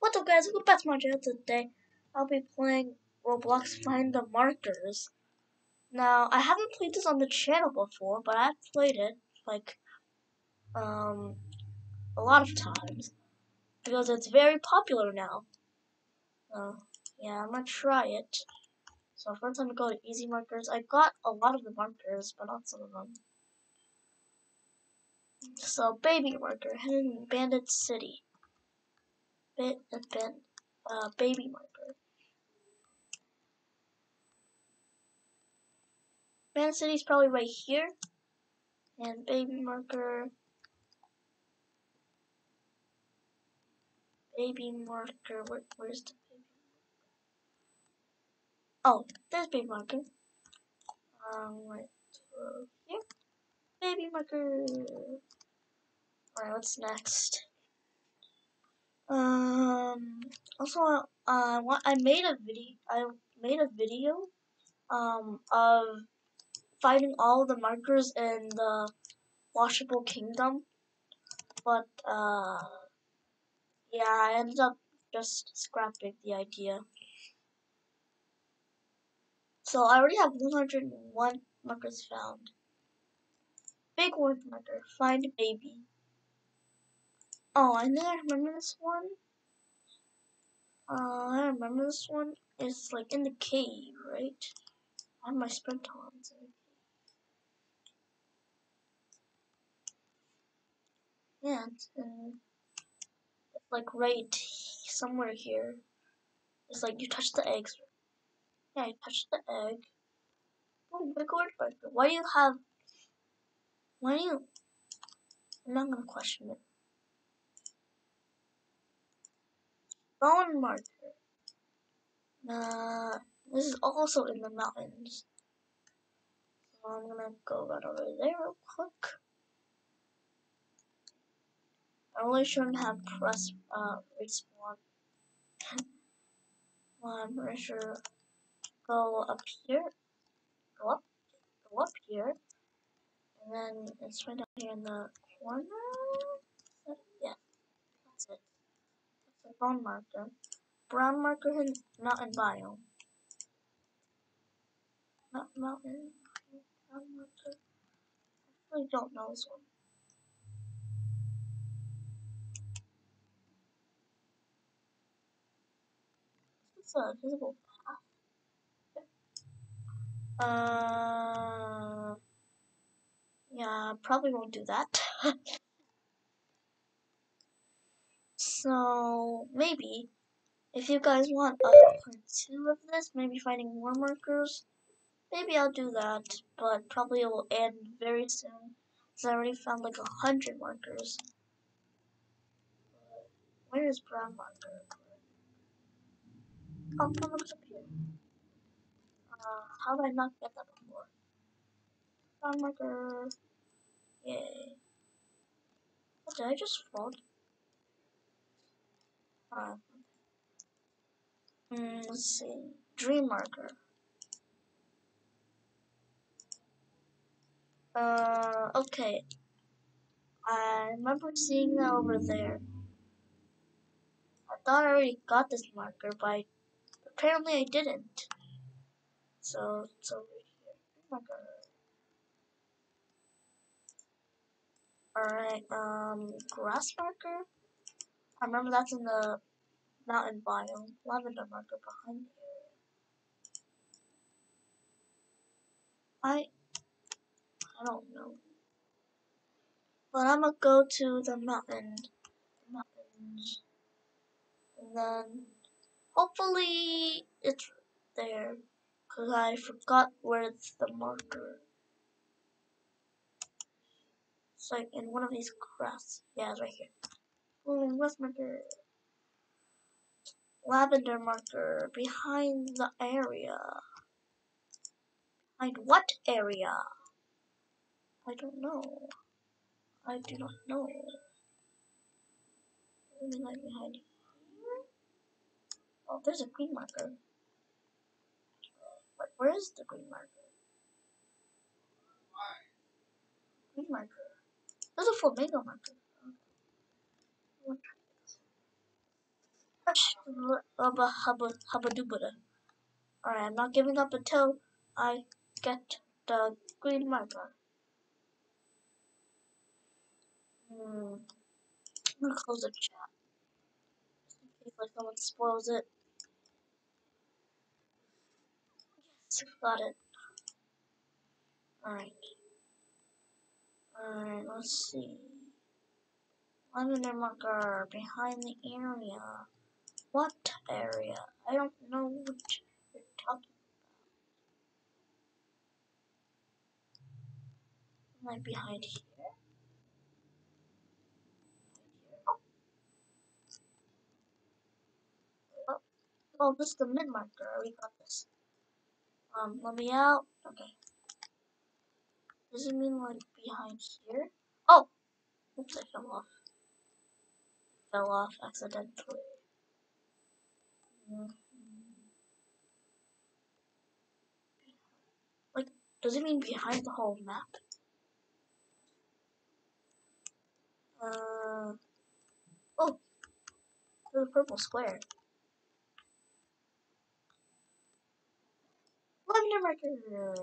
What's up guys, welcome back to my channel today. I'll be playing Roblox Find the Markers. Now, I haven't played this on the channel before, but I've played it, like, um, a lot of times. Because it's very popular now. So, yeah, I'm gonna try it. So first I'm gonna go to easy markers. I got a lot of the markers, but not some of them. So, baby marker, hidden in bandit city bit and then uh, baby marker. Man City's probably right here. And baby marker. Baby marker. Where, where's the baby? Oh, there's baby marker. Um, right here. Baby marker. Alright, what's next? Um, also, uh, I made a video. I made a video, um, of finding all the markers in the washable kingdom, but uh, yeah, I ended up just scrapping the idea. So I already have 101 markers found. Big word marker, find baby. Oh, I think I remember this one. Uh, I remember this one. It's like in the cave, right? On my sprintons. Yeah, it's, uh, it's like right somewhere here. It's like you touch the eggs. Yeah, you touch the egg. Oh, big word. Why do you have? Why do you? I'm not gonna question it. Bone marker. Uh, this is also in the mountains. So I'm gonna go right over there real quick. I really shouldn't have pressed uh, respawn. well, I'm pretty sure go up here, go up, go up here, and then it's right down here in the corner. Yeah, that's it brown marker. Brown marker not in mountain biome. Not mountain. Brown marker. I really don't know this one. It's a visible path. Uh, yeah, probably won't do that. So maybe if you guys want a part two of this, maybe finding more markers, maybe I'll do that. But probably it will end very soon, because I already found like a hundred markers. Where is brown marker? Oh, come look up here. Uh, how did I not get that before? Brown marker. Yay. Did I just fall? Uh, let's see. Dream marker. Uh, okay. I remember seeing that over there. I thought I already got this marker, but apparently I didn't. So it's over here. Marker. Alright, um, grass marker? I remember that's in the mountain biome. Lavender marker behind here. I I don't know. But I'm gonna go to the mountain mountains. And then hopefully it's there. Cause I forgot where it's the marker. It's like in one of these grass. Yeah, it's right here. Ooh, what's marker? Lavender marker behind the area. Behind what area? I don't know. I do not know. Maybe like behind here? Oh, there's a green marker. But where is the green marker? Green marker. There's a flamingo marker. Hubba hubba hubba. Alright, I'm not giving up until I get the green marker. Hmm. I'm gonna close the chat. In case like someone spoils it. Yes, got it. Alright. Alright, let's see. Lavender marker behind the area. What area? I don't know what you're talking about. Am I behind here? Oh, oh, oh, this is the mid marker. We got this. Um, let me out. Okay. Does it mean like behind here? Oh! Oops, I fell off. Fell off accidentally. Like, does it mean behind the whole map? Uh, oh, a purple square. Lavender marker.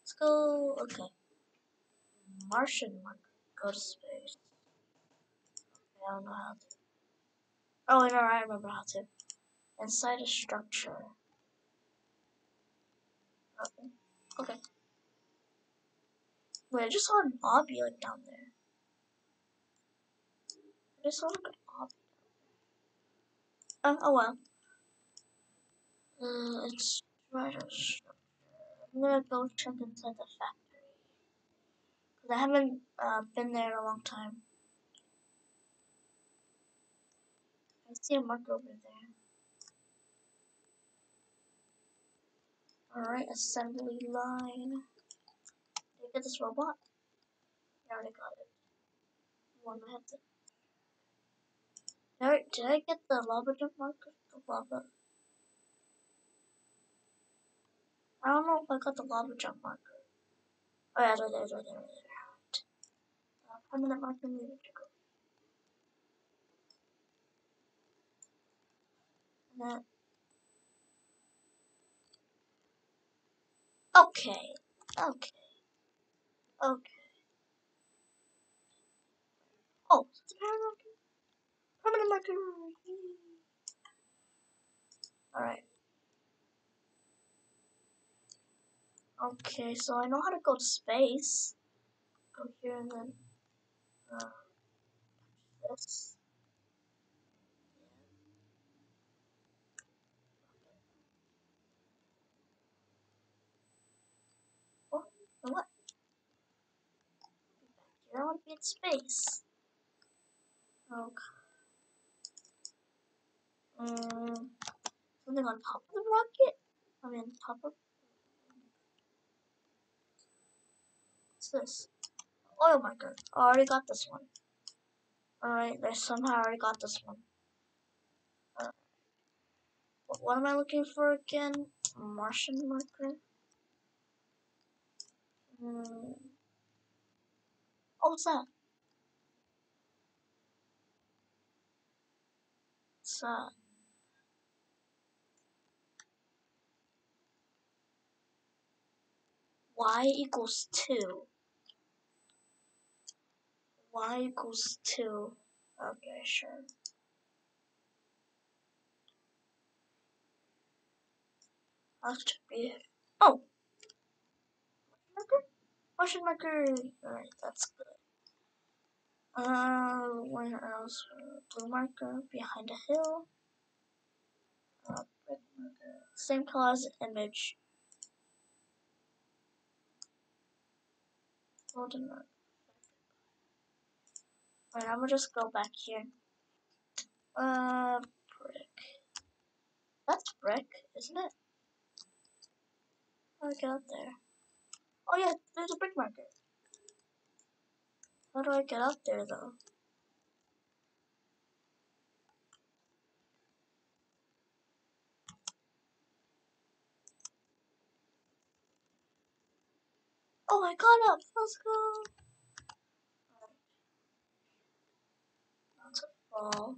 Let's go. Okay. Martian marker. Go to space. I don't know how to. Oh, no, I remember how to. Inside a structure. Okay. Wait, I just saw an obby like down there. I just saw like an obby. Oh, oh well. Uh, it's right I'm gonna go check inside the factory. Cause I haven't uh, been there in a long time. I see a mark over there. Alright, assembly line. Did I get this robot? I already got it. One I have to. Alright, did I get the lava jump marker? The lava. I don't know if I got the lava jump marker. Oh yeah, there, there, there, there, there. Uh, permanent marker needed to go. And then. Okay. Okay. Okay. Oh, it's a permanent marker. Permanent marker. Alright. Okay, so I know how to go to space. Go here and then uh, this. Oh, and what? To be in space. Okay. Um, something on top of the rocket? I mean, top of What's this? Oil marker. Oh, I already got this one. Alright, I somehow already got this one. What, what am I looking for again? Martian marker? Hmm. That? What's y equals 2 y equals 2. Okay, sure. That should be. Oh! Marker? Martian marker! Alright, that's good. Uh, where else? Blue marker behind a hill. Uh. Same color as image. Golden marker. Alright, I'm gonna just go back here. Uh, brick. That's brick, isn't it? I get up there? Oh yeah, there's a brick marker. How do I get up there though? Oh, I got up. Let's go. fall.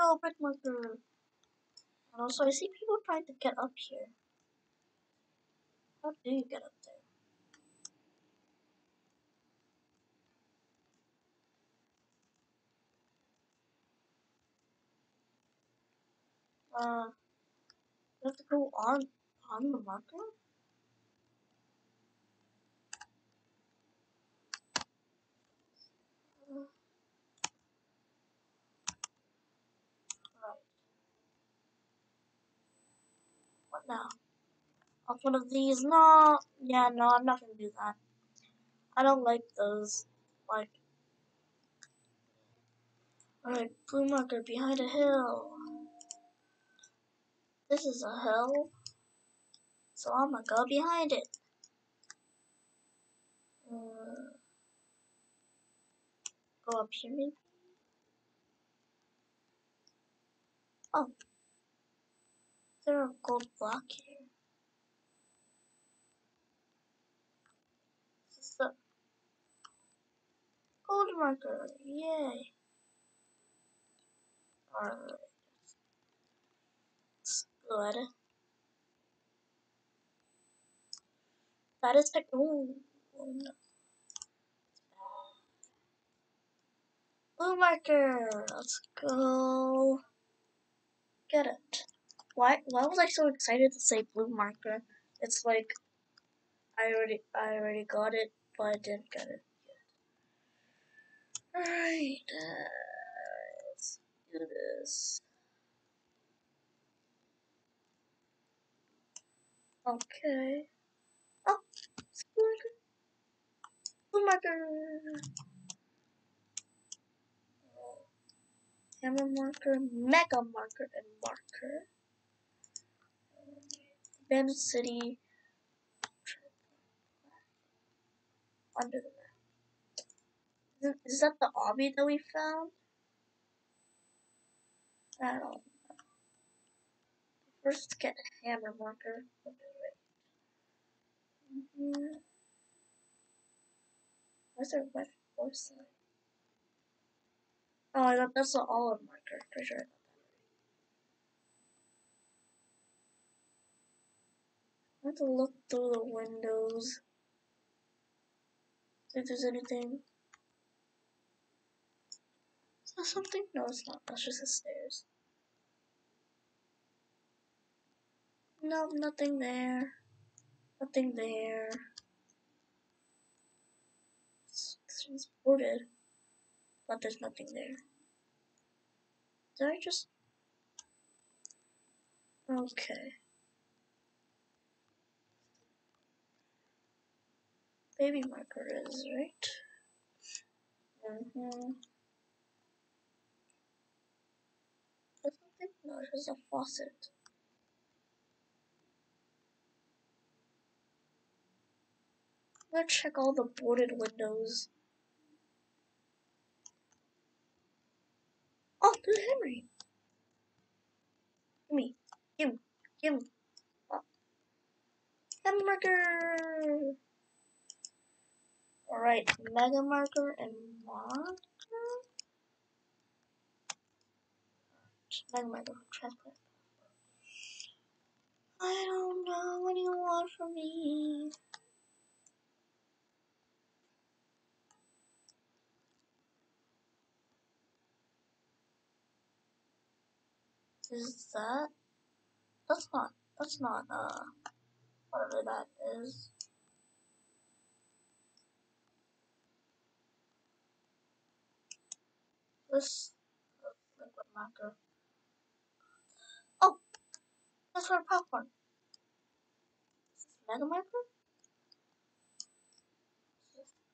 go, brick marker. And also, I see people trying to get up here. How do you get up there? Uh, you have to go on on the marker. Uh, now? Off one of these? No. Yeah, no, I'm not gonna do that. I don't like those. Like. Alright, blue marker behind a hill. This is a hill. So I'm gonna go behind it. Uh, go up here maybe? Oh. There's a gold block here. This is the gold marker. Yay. Alright. Pick. Ooh. Oh, no. Blue marker. Let's go. Get it. Why? Why was I so excited to say blue marker? It's like I already, I already got it, but I didn't get it. Alright. Uh, let's do this. Okay. Oh. Blue marker. hammer marker, mega marker, and marker. Bandit City under the map. Is that the obby that we found? I don't know. First get a hammer marker. Where's our wet? Oh, I thought that's the olive marker. For sure. I have to look through the windows. See if there's anything. Is that something? No, it's not. That's just the stairs. No, nothing there. Nothing there. One's boarded but there's nothing there. Did I just... Okay. Baby marker is, right? Mm-hmm. There's nothing? No, there's a faucet. I'm gonna check all the boarded windows. Oh, there's Henry. Give me. Give me. Give me. Oh. Marker. Alright, mega marker and marker. Mega marker transplant. I don't know what you want from me. Is that? That's not, that's not, uh, whatever that is. This liquid marker. Oh! That's for popcorn. Is this mega marker?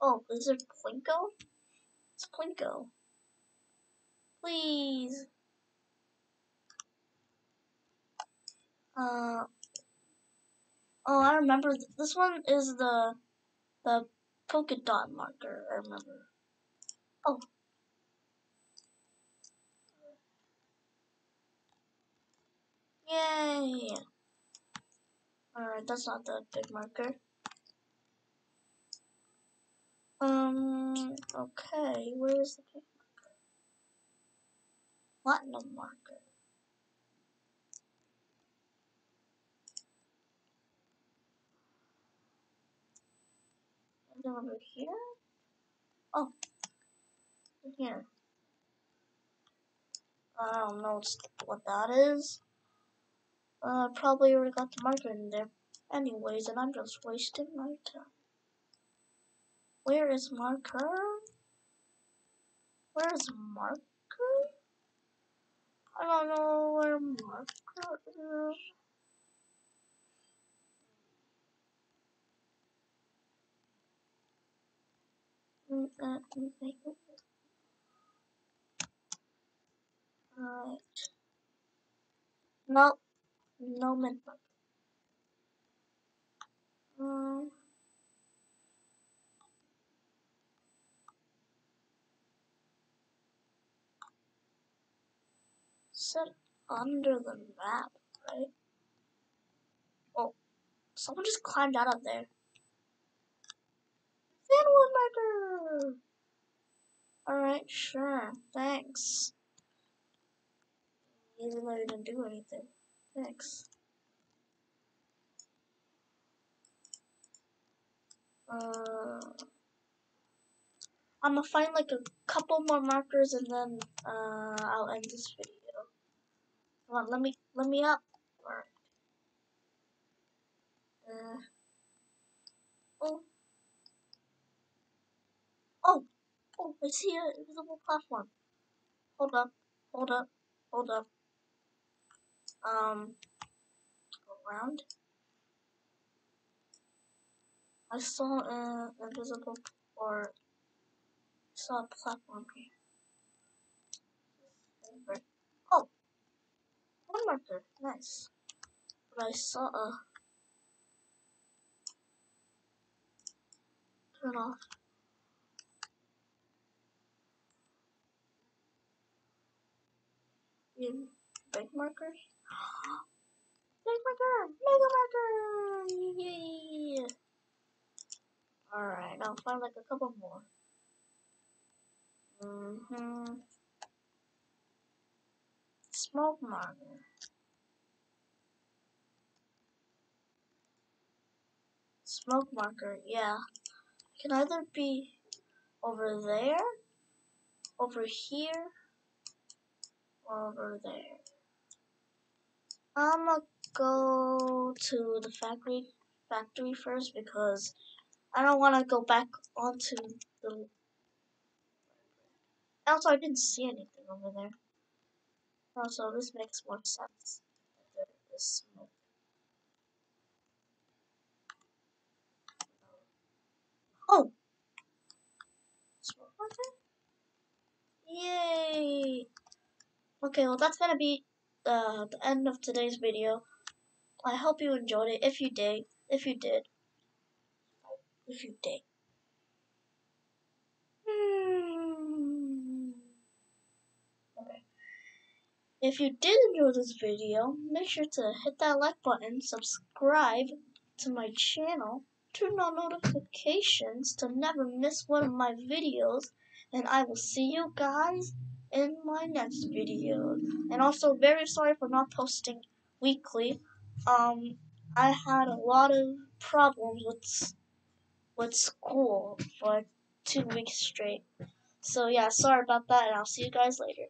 Oh, is it Plinko? It's Plinko. Please. Uh, oh, I remember. This one is the the polka dot marker. I remember. Oh. Yay! Alright, that's not the big marker. Um, okay, where is the big marker? platinum marker. Over here. Oh, here. I don't know what that is. Uh, probably already got the marker in there. Anyways, and I'm just wasting my time. Where is marker? Where is marker? I don't know where marker is. Right. Nope. No mid Um. Set under the map, right? Oh, someone just climbed out of there. Sandwood marker! Alright, sure. Thanks. Even though you didn't do anything. Thanks. Uh, I'm gonna find like a couple more markers and then uh, I'll end this video. Come on, let me let me up. Alright. Uh, oh. Oh, oh, I see an invisible platform. Hold up, hold up, hold up. Um, around. I saw an invisible or saw a platform here. Oh, one marker, nice. But I saw a turn off. In big markers. big marker! Mega marker! Yay! Alright, I'll find like a couple more. Mm-hmm. Smoke marker. Smoke marker, yeah. Can either be over there, over here, over there. I'm gonna go to the factory factory first because I don't want to go back onto the. Also, I didn't see anything over there. Also, this makes more sense. This smoke. Oh! Smoke Yay! Okay, well that's gonna be uh, the end of today's video. I hope you enjoyed it. If you did, if you did, if you did. Hmm. Okay. If you did enjoy this video, make sure to hit that like button, subscribe to my channel, turn on notifications to never miss one of my videos, and I will see you guys in my next video. And also, very sorry for not posting weekly. Um, I had a lot of problems with with school for two weeks straight. So yeah, sorry about that, and I'll see you guys later.